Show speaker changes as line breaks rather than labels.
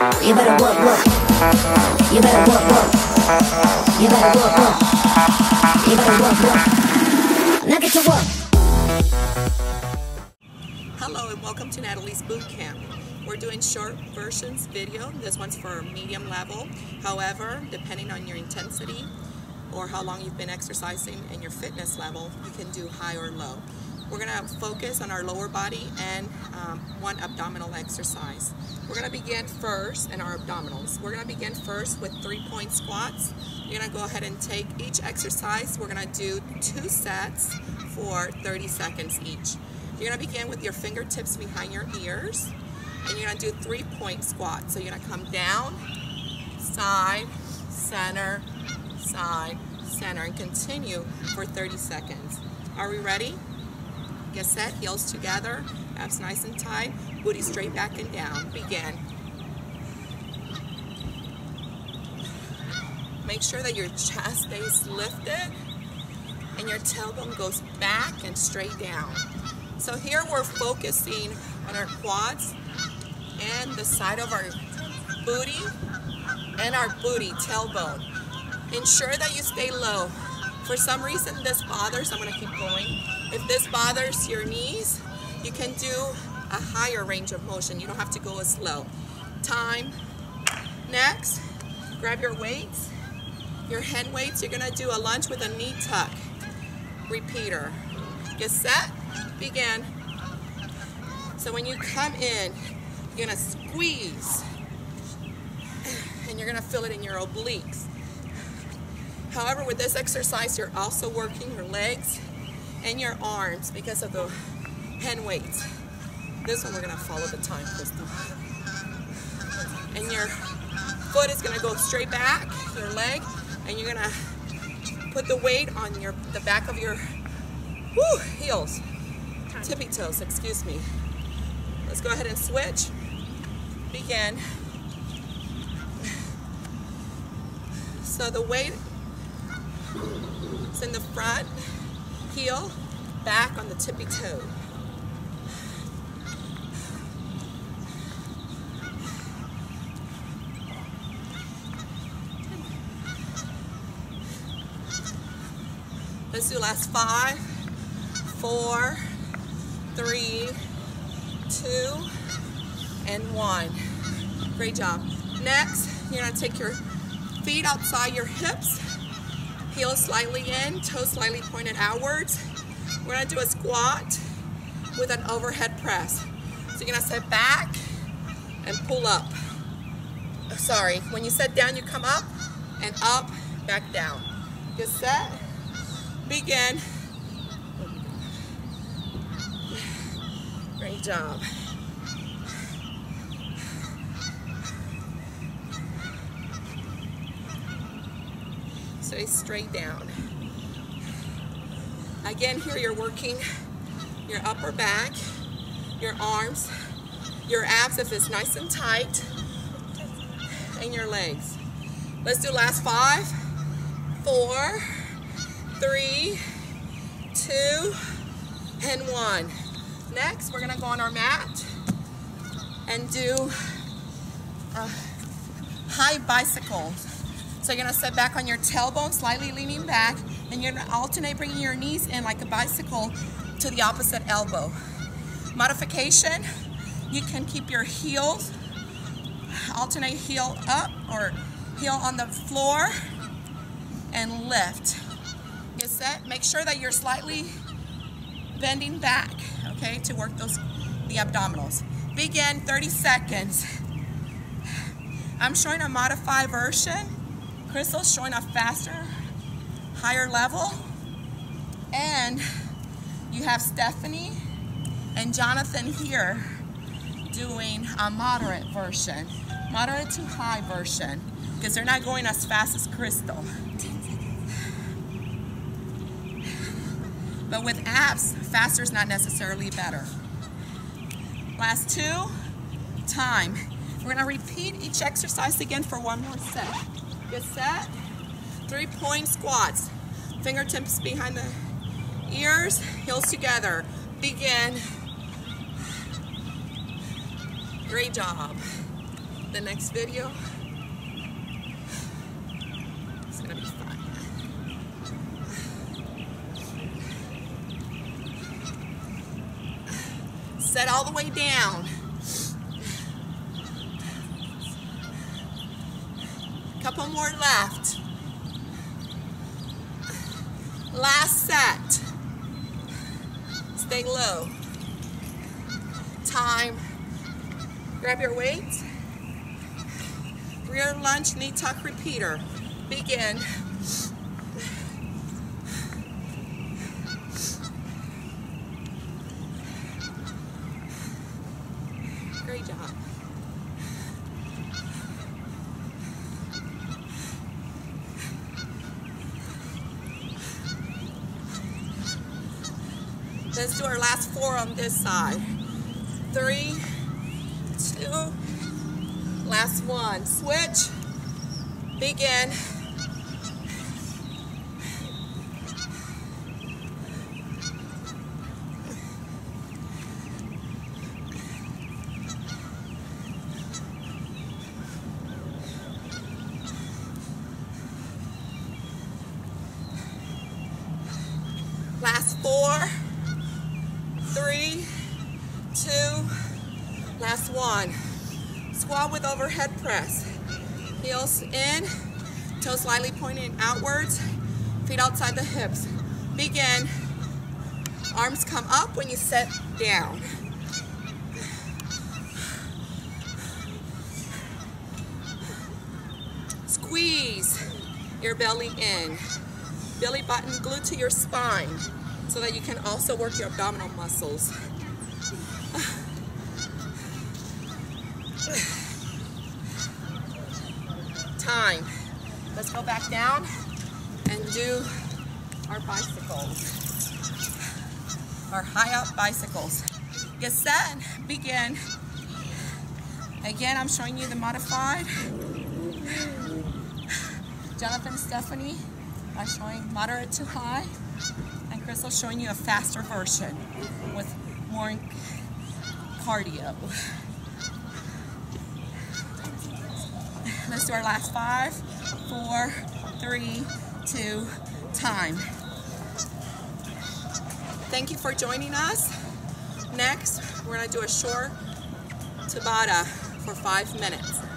You better work, work.
Hello and welcome to Natalie's Boot Camp. We're doing short versions video. This one's for medium level. However, depending on your intensity or how long you've been exercising and your fitness level, you can do high or low. We're to focus on our lower body and um, one abdominal exercise. We're to begin first in our abdominals. We're to begin first with three point squats. You're to go ahead and take each exercise. We're to do two sets for 30 seconds each. You're to begin with your fingertips behind your ears and you're to do three point squats. So you're to come down, side, center, side, center, and continue for 30 seconds. Are we ready? Get set, heels together, abs nice and tight, booty straight back and down. Begin. Make sure that your chest stays lifted and your tailbone goes back and straight down. So here we're focusing on our quads and the side of our booty and our booty tailbone. Ensure that you stay low. For some reason this bothers, I'm gonna keep going. If this bothers your knees, you can do a higher range of motion. You don't have to go as slow. Time. Next, grab your weights, your hand weights. You're gonna do a lunge with a knee tuck. Repeater. Get set, begin. So when you come in, you're gonna squeeze and you're gonna feel it in your obliques. However, with this exercise, you're also working your legs and your arms because of the hand weights. This one we're gonna follow the time, Crystal. And your foot is gonna go straight back, your leg, and you're gonna put the weight on your the back of your whoo, heels, tippy toes, excuse me. Let's go ahead and switch. Begin. So the weight is in the front, heel, back on the tippy toe. Let's do last five, four, three, two, and one. Great job. Next, you're gonna take your feet outside your hips, heels slightly in, toes slightly pointed outwards. We're gonna do a squat with an overhead press. So you're gonna sit back and pull up. Sorry, when you sit down, you come up and up, back down. Get set, begin. Great job. Stay straight down. Again, here you're working your upper back, your arms, your abs if it's nice and tight, and your legs. Let's do last five, four, three, two, and one. Next, we're gonna go on our mat and do a high bicycle. So you're gonna sit back on your tailbone, slightly leaning back, and you're gonna alternate bringing your knees in like a bicycle to the opposite elbow. Modification, you can keep your heels, alternate heel up or heel on the floor, and lift. Get set, make sure that you're slightly bending back, okay, to work those the abdominals. Begin 30 seconds. I'm showing a modified version. Crystal's showing a faster, higher level. And you have Stephanie and Jonathan here doing a moderate version, moderate to high version, because they're not going as fast as Crystal. But with abs, faster is not necessarily better. Last two, time. We're gonna repeat each exercise again for one more set. Get set, three point squats. Fingertips behind the ears, heels together. Begin. Great job. the next video. It's gonna be fun. Set all the way down. Couple more left. Last set. Stay low. Time. Grab your weights. Rear lunge, knee tuck repeater. Begin. Great job. Let's do our last four on this side. Three, two, last one. Switch, begin. Last four, three, two, one. Squat with overhead press. Heels in, toes slightly pointing outwards, feet outside the hips. Begin. Arms come up when you sit down. Squeeze your belly in. Belly button glued to your spine so that you can also work your abdominal muscles. Time. Let's go back down and do our bicycles. Our high up bicycles. Get set, begin. Again, I'm showing you the modified. Jonathan Stephanie are showing moderate to high, and Crystal showing you a faster version with more cardio. Let's do our last five, four, three, two, time. Thank you for joining us. Next, we're gonna do a short Tabata for five minutes.